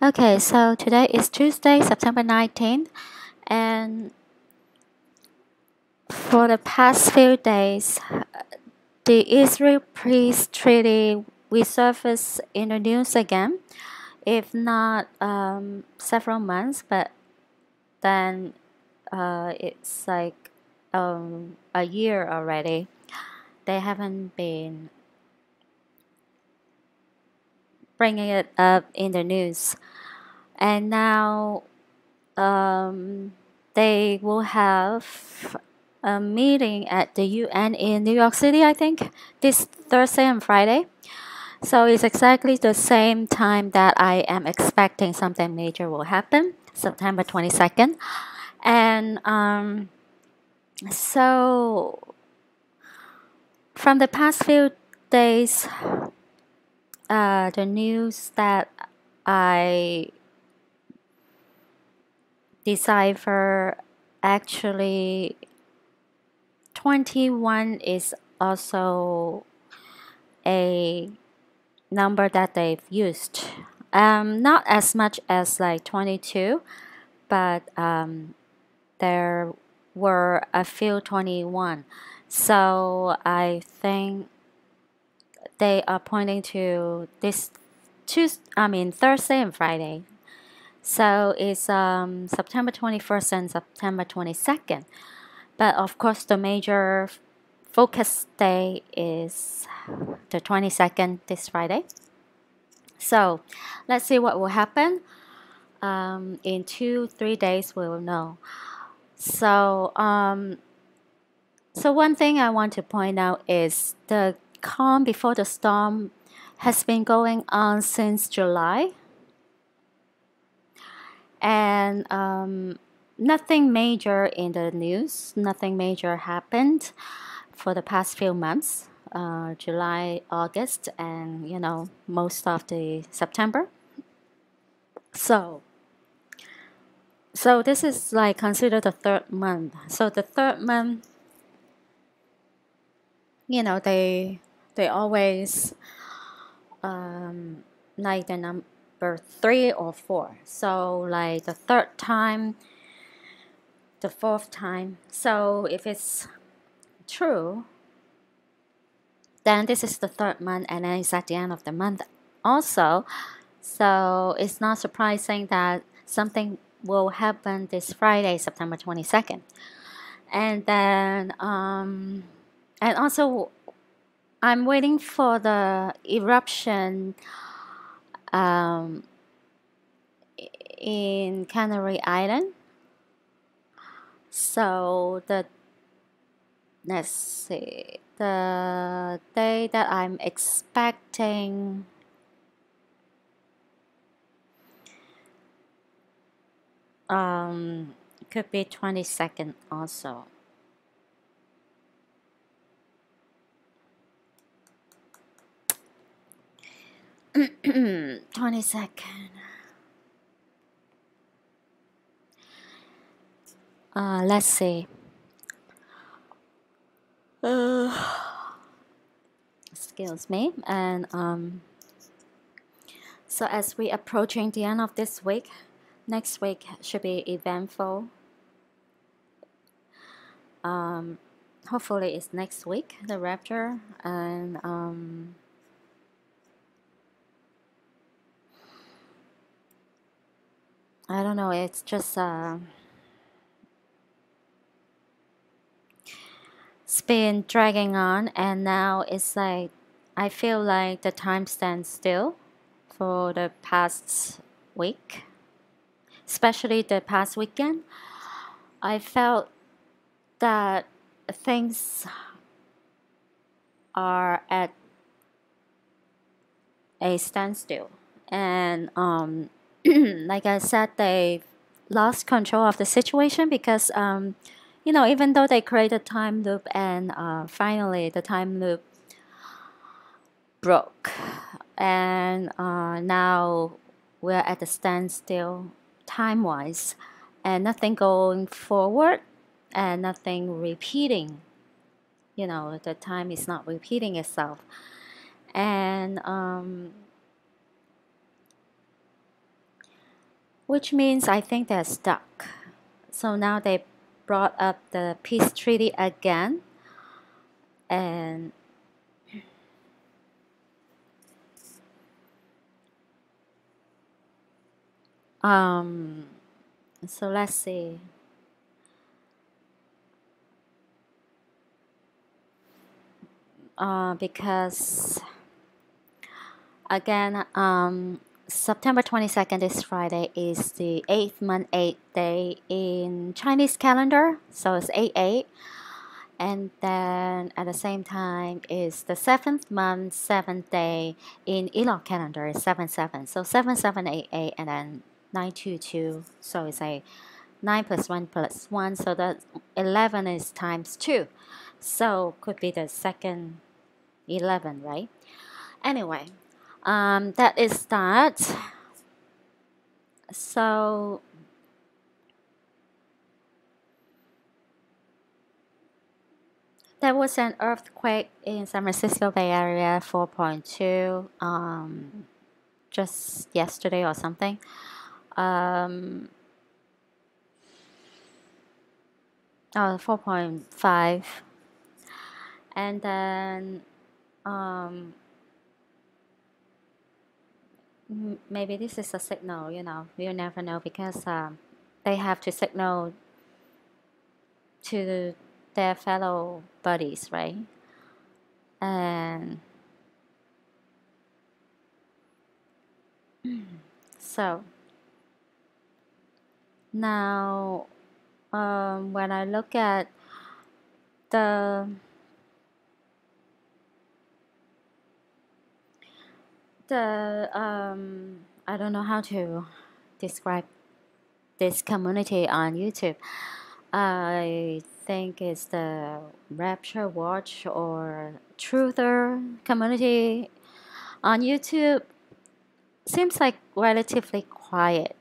Okay, so today is Tuesday, September 19th, and for the past few days, the Israel peace treaty resurfaced in the news again, if not um, several months, but then uh, it's like um, a year already. They haven't been bringing it up in the news. And now um, they will have a meeting at the UN in New York City, I think, this Thursday and Friday. So it's exactly the same time that I am expecting something major will happen, September 22nd. And um, so from the past few days, uh, the news that I decipher actually 21 is also a number that they've used. Um, not as much as like 22, but um, there were a few 21. So I think they are pointing to this Tuesday, I mean Thursday and Friday. So it's um, September 21st and September 22nd. But of course, the major focus day is the 22nd this Friday. So let's see what will happen. Um, in two, three days, we will know. So, um, so one thing I want to point out is the calm before the storm has been going on since July. And um, nothing major in the news, nothing major happened for the past few months, uh, July, August, and you know, most of the September. So, so this is like considered the third month. So the third month, you know, they they always um, like the number three or four. So like the third time, the fourth time. So if it's true, then this is the third month and then it's at the end of the month also. So it's not surprising that something will happen this Friday, September 22nd. And then, um, and also I'm waiting for the eruption um, in Canary Island. So the let's see the day that I'm expecting um, could be 22nd also. 20 second. Uh, let's see. Uh, excuse me. And um, so as we approaching the end of this week, next week should be eventful. Um, hopefully it's next week, the rapture, and um, I don't know, it's just uh, it's been dragging on and now it's like I feel like the time stands still for the past week, especially the past weekend. I felt that things are at a standstill and um, like I said, they lost control of the situation because, um, you know, even though they created time loop and uh, finally the time loop broke, and uh, now we're at a standstill time wise, and nothing going forward, and nothing repeating. You know, the time is not repeating itself, and um, which means I think they're stuck. So now they brought up the peace treaty again, and um, so let's see. Uh, because again, um, September 22nd is Friday is the eighth month, eighth day in Chinese calendar, so it's 8 8. And then at the same time is the seventh month, seventh day in Elong calendar is 7 7. So 7 7 8 8 and then 9 2 2. So it's a 9 plus 1 plus 1. So that 11 is times 2. So could be the second 11, right? Anyway, um, that is that. So there was an earthquake in San Francisco Bay Area, 4.2, um, just yesterday or something. Um, oh, 4.5. And then um, maybe this is a signal, you know, you never know because um, they have to signal to their fellow buddies, right? And so now um, when I look at the the um, I don't know how to describe this community on YouTube. I think it's the Rapture Watch or Truther community on YouTube. Seems like relatively quiet.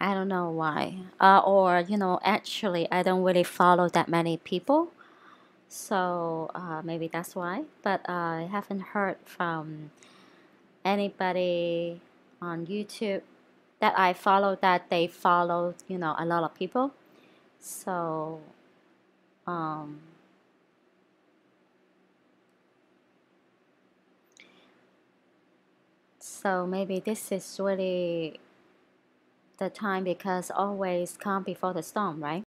I don't know why. Uh, or, you know, actually, I don't really follow that many people. So uh, maybe that's why. But I haven't heard from anybody on YouTube that I follow that they follow, you know, a lot of people. So, um, so maybe this is really the time because always calm before the storm, right?